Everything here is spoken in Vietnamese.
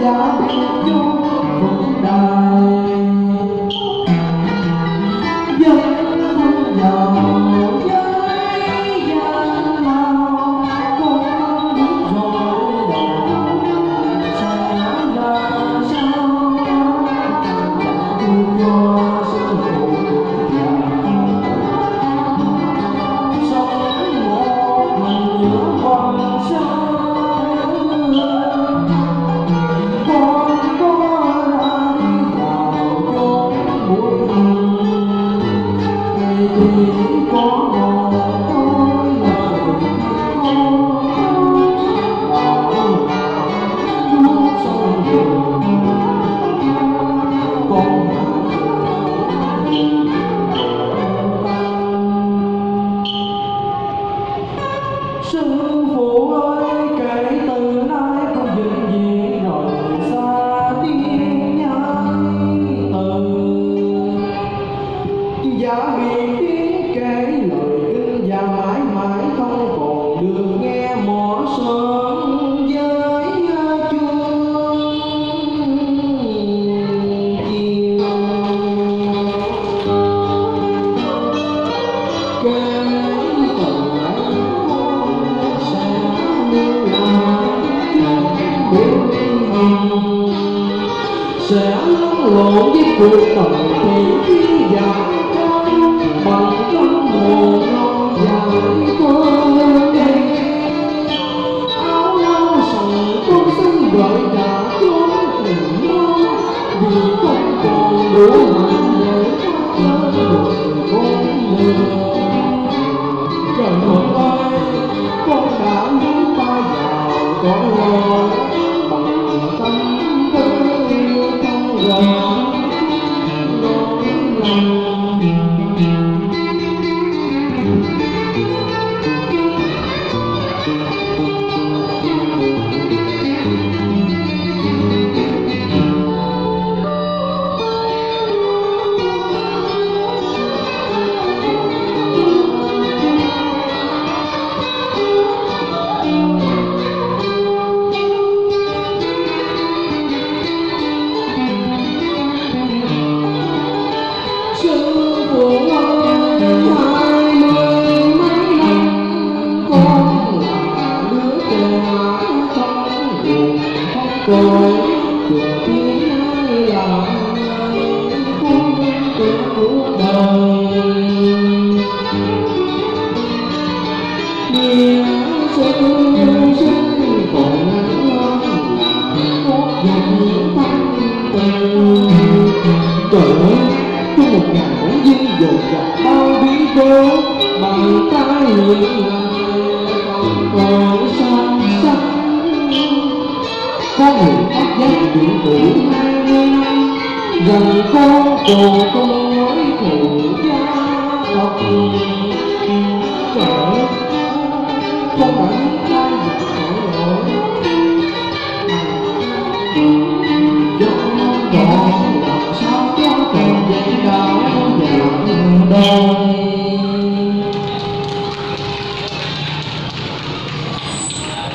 Yeah, you. Sẽ lăn lộn với cuộc đời thì khi dài bằng tâm hồn non dài quên áo lau sầu con xin gọi đã chốn tình non vì không còn đủ mạnh tôi trời ơi trong một ngàn bóng dinh dồn dập bao biến cố bao gần con tù nói thủ gia học trẻ không bản thân Hãy subscribe cho kênh Ghiền Mì Gõ Để không bỏ